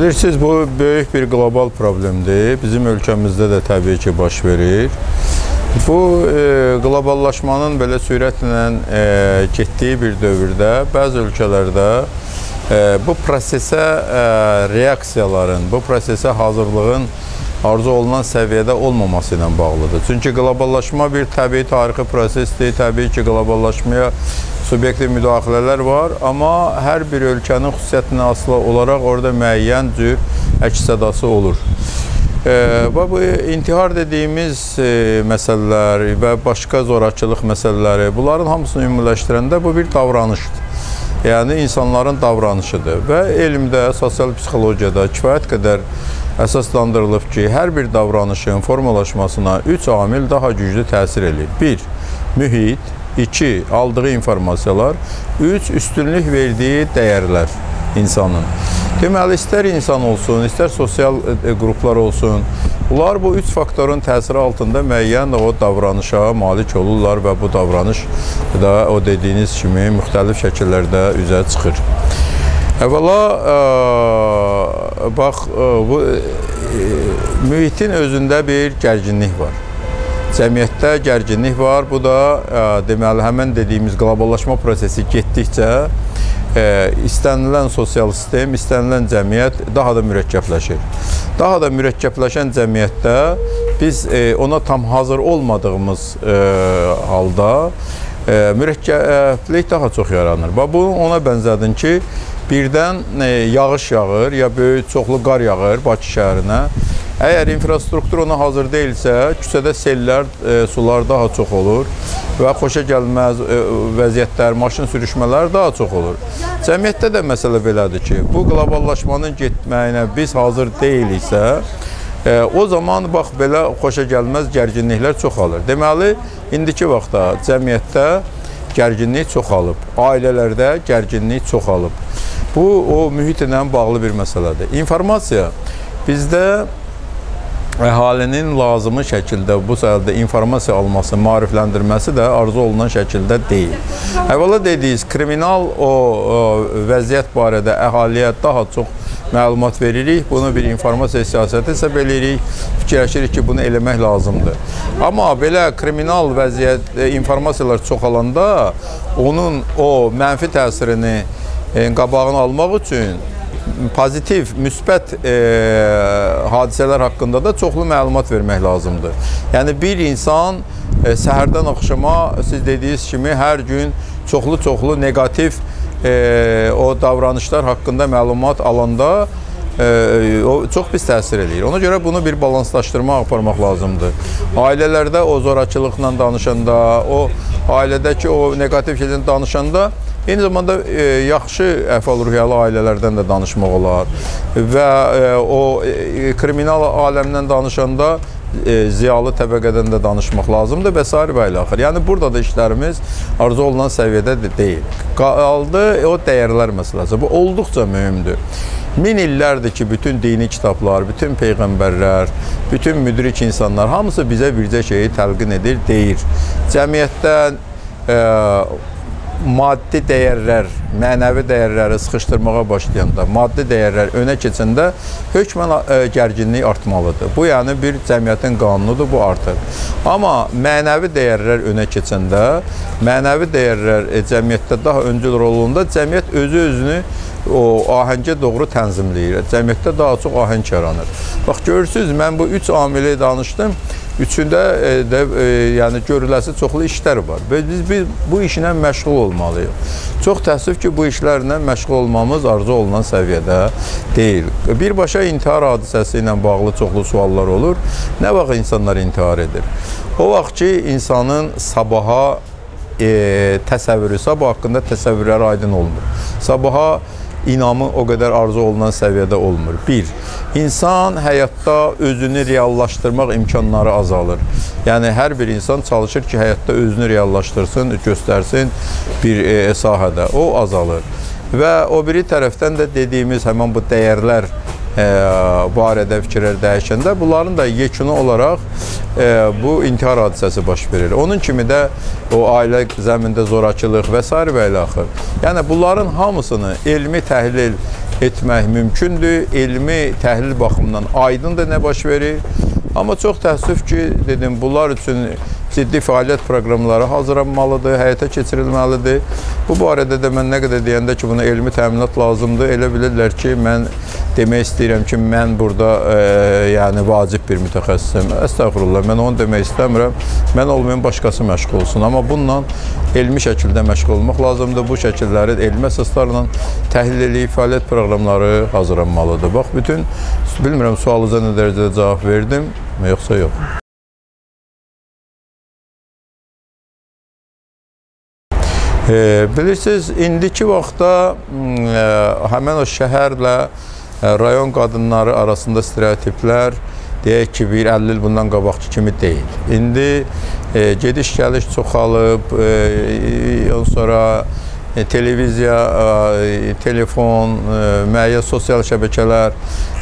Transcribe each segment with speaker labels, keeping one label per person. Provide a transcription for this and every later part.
Speaker 1: Bilirsiniz, bu böyük bir qlobal problemdir. Bizim ölkəmizdə də təbii ki, baş verir. Bu e, qloballaşmanın belə sürətlə e, getdiyi bir dövrdə bəzi ölkələrdə e, bu prosesə e, reaksiyaların, bu prosesə hazırlığın arzu olunan səviyyədə olmaması ilə bağlıdır. Çünki qloballaşma bir təbii tarixi prosesdir. Təbii ki, qloballaşmaya subyektiv müdaxilələr var, amma hər bir ölkənin xüsusiyyətinə asılı olaraq orada müəyyən cür əks-sədası olur. E, və bu intihar dediyimiz e, məsələlər və başqa zorakılıq məsələləri, bunların hamısını ümumiləşdirəndə bu bir davranışdır. Yəni insanların davranışıdır və elmdə, sosial psixologiyada kifayət qədər əsaslandırılıb ki, hər bir davranışın formalaşmasına 3 amil daha güclü təsir eləyir. 1. Mühit, 2. Aldığı informasiyalar, 3. Üstünlük verdiyi dəyərlər insanın. Deməli, istər insan olsun, istər sosial e, qruplar olsun, bunlar bu üç faktorun təsiri altında müəyyən o davranışa malik olurlar və bu davranış da o dediyiniz kimi müxtəlif şəkillərdə üzə çıxır. Əvvəla, ə, e, bax, ə, e, bu ə, mühitin özündə bir gərginlik var. Cəmiyyətdə gərginlik var. Bu da ə, deməli həmin dediyimiz qloballaşma prosesi getdikcə e, istənilən sosial sistem, istənilən cəmiyyət daha da mürəkkəbləşir. Daha da mürəkkəbləşən cəmiyyətdə biz e, ona tam hazır olmadığımız e, halda e, mürəkkəblik daha çox yaranır. Və bu ona bənzədin ki, birdən e, yağış yağır ya böyük çoxlu qar yağır Bakı şəhərinə Əgər infrastruktur ona hazır deyilsə, küçədə sellər, e, sular daha çox olur və xoşa gəlməz e, vəziyyətlər, maşın sürüşmələri daha çox olur. Cəmiyyətdə də məsələ belədir ki, bu qloballaşmanın getməyinə biz hazır deyiliksə, e, o zaman bax belə xoşa gəlməz gərginliklər çoxalır. Deməli, indiki vaxtda cəmiyyətdə gərginlik çoxalıb, ailələrdə gərginlik çoxalıb. Bu o mühit ilə bağlı bir məsələdir. İnformasiya bizdə əhalinin lazımı şəkildə bu sahədə informasiya alması, maarifləndirməsi də arzu olunan şəkildə deyil. Əvvəla dediyiniz kriminal o, o vəziyyət barədə əhaliyə daha çox məlumat veririk. Bunu bir informasiya siyasəti hesab edirik. Fikirləşirik ki, bunu eləmək lazımdır. Amma belə kriminal vəziyyət e, informasiyalar çoxalanda onun o mənfi təsirini e, qabağını almaq üçün pozitiv, müsbət e, hadisələr haqqında da çoxlu məlumat vermək lazımdır. Yəni bir insan e, səhərdən axşama siz dediyiniz kimi hər gün çoxlu-çoxlu neqativ e, o davranışlar haqqında məlumat alanda e, o çox pis təsir eləyir. Ona görə bunu bir balanslaşdırma aparmaq lazımdır. Ailələrdə o zorakılıqla danışanda, o ailədəki o neqativ şeydən danışanda Eyni zamanda e, yaxşı əhval-ruhiyyalı ailələrdən də danışmaq olar və e, o e, kriminal aləmdən danışanda e, ziyalı təbəqədən də danışmaq lazımdır və s. və ilə axır. Yəni burada da işlərimiz arzu olunan səviyyədə de deyil. Qaldı o dəyərlər məsələsi. Bu olduqca mühümdür. Min illərdir ki, bütün dini kitablar, bütün peyğəmbərlər, bütün müdrik insanlar hamısı bizə bircə şeyi təlqin edir, deyir. Cəmiyyətdən e, maddi dəyərlər, mənəvi dəyərləri sıxışdırmağa başlayanda, maddi dəyərlər önə keçəndə hökmən e, gərginlik artmalıdır. Bu yəni bir cəmiyyətin qanunudur, bu artır. Amma mənəvi dəyərlər önə keçəndə, mənəvi dəyərlər e, cəmiyyətdə daha öncül rolunda cəmiyyət özü özünü o ahəngə doğru tənzimləyir. Cəmiyyətdə daha çox ahəng yaranır. Bax görürsüz, mən bu üç amili danışdım. Üçündə e, də e, yəni görüləsi çoxlu işlər var. Və biz, biz bu işlə məşğul olmalıyıq. Çox təəssüf ki, bu işlərlə məşğul olmamız arzu olunan səviyyədə deyil. Birbaşa intihar hadisəsi ilə bağlı çoxlu suallar olur. Nə vaxt insanlar intihar edir? O vaxt ki, insanın sabaha e, təsəvvürü, sabah haqqında təsəvvürləri aydın olmur. Sabaha inamı o qədər arzu olunan səviyyədə olmur. Bir, insan həyatda özünü reallaşdırmaq imkanları azalır. Yəni, hər bir insan çalışır ki, həyatda özünü reallaşdırsın, göstərsin bir e, sahədə. O azalır. Və o biri tərəfdən də dediyimiz həmən bu dəyərlər barədə fikirlər dəyişəndə bunların da yekunu olaraq e, bu intihar hadisəsi baş verir. Onun kimi də o ailə zəmində zorakılıq və s. və ilə axır. Yəni bunların hamısını elmi təhlil etmək mümkündür. Elmi təhlil baxımından aydındır nə baş verir. Amma çox təəssüf ki, dedim, bunlar üçün ciddi fəaliyyət proqramları hazırlanmalıdır, həyata keçirilməlidir. Bu barədə də mən nə qədər deyəndə ki, buna elmi təminat lazımdır, elə bilirlər ki, mən demək istəyirəm ki, mən burada e, yəni vacib bir mütəxəssisim. Əstəğfurullah, mən onu demək istəmirəm. Mən olmayan başqası məşğul olsun. Amma bununla elmi şəkildə məşğul olmaq lazımdır. Bu şəkilləri elmi əsaslarla təhlil edib fəaliyyət proqramları hazırlanmalıdır. Bax, bütün bilmirəm sualınıza nə dərəcədə cavab verdim, yoxsa yox. E, bilirsiniz, indiki vaxtda e, həmən o şəhərlə e, rayon qadınları arasında stereotiplər deyək ki, bir 50 il bundan qabaqki kimi deyil. İndi e, gediş-gəliş çoxalıb, e, ondan sonra e, televiziya, e, telefon, e, müəyyən sosial şəbəkələr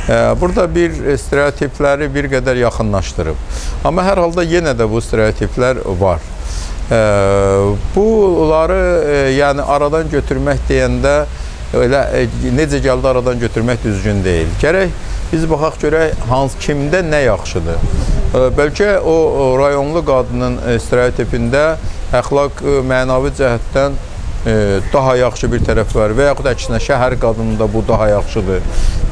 Speaker 1: e, burada bir stereotipləri bir qədər yaxınlaşdırıb. Amma hər halda yenə də bu stereotiplər var. Bunları e, yəni aradan götürmək deyəndə elə e, necə gəldi aradan götürmək düzgün deyil. Gərək biz baxaq görək hansı kimdə nə yaxşıdır. Bəlkə o, rayonlu qadının e, stereotipində əxlaq mənəvi cəhətdən daha yaxşı bir tərəf var və yaxud əksinə şəhər qadınında bu daha yaxşıdır.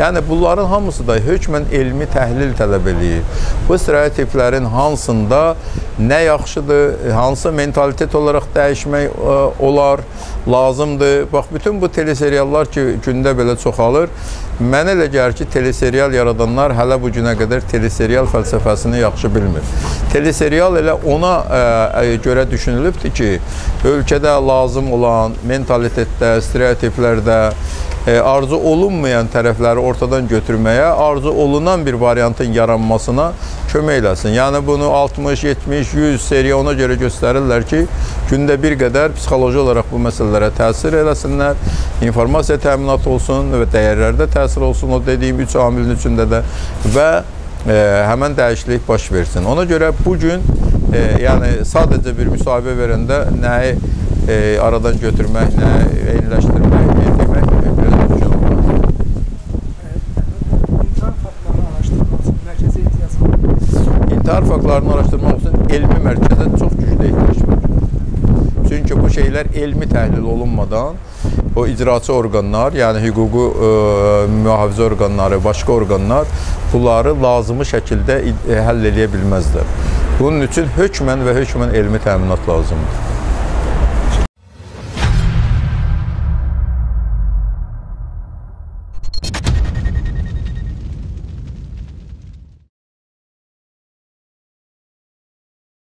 Speaker 1: Yəni bunların hamısı da hökmən elmi təhlil tələb eləyir. Bu stereotiplərin hansında nə yaxşıdır, hansı mentalitet olaraq dəyişmək ə, olar, lazımdır. Bax bütün bu teleseriallar ki, gündə belə çoxalır. Mənə elə gəlir ki, teleserial yaradanlar hələ bu günə qədər teleserial fəlsəfəsini yaxşı bilmir. Teleserial elə ona ə, görə düşünülübdür ki, ölkədə lazım olan mentalitetdə, stereotiplərdə arzu olunmayan tərəfləri ortadan götürməyə, arzu olunan bir variantın yaranmasına kömək eləsin. Yəni bunu 60, 70, 100 seriya ona görə göstərirlər ki, gündə bir qədər psixoloji olaraq bu məsələlərə təsir eləsinlər, informasiya təminatı olsun və dəyərlərdə təsir olsun o dediyim üç amilin içində də və e, həmən dəyişiklik baş versin. Ona görə bu gün e, yəni sadəcə bir müsahibə verəndə nəyi e, aradan götürmək, nəyi eyniləşdirmək, demək biraz mümkün olmaz.
Speaker 2: İntihar faktlarını araşdırmaq üçün mərkəzə ehtiyac var.
Speaker 1: İntihar faktlarını araşdırmaq üçün elmi mərkəzə çox güclü ehtiyac var. Çünki bu şeylər elmi təhlil olunmadan o icraçı orqanlar, yəni hüquqi ə, mühafizə orqanları, başqa orqanlar bunları lazımi şəkildə e, həll edə bilməzlər. Bunun üçün hökmən və hökmən elmi təminat lazımdır.